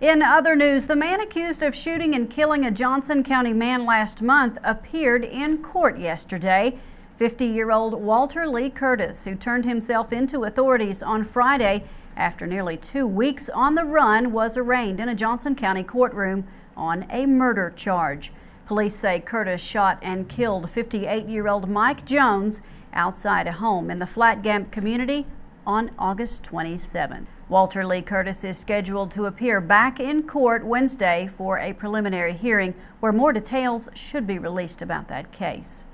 In other news, the man accused of shooting and killing a Johnson County man last month appeared in court yesterday. 50 year old Walter Lee Curtis, who turned himself into authorities on Friday after nearly two weeks on the run, was arraigned in a Johnson County courtroom on a murder charge. Police say Curtis shot and killed 58 year old Mike Jones outside a home in the Flat Gap community on August 27. Walter Lee Curtis is scheduled to appear back in court Wednesday for a preliminary hearing where more details should be released about that case.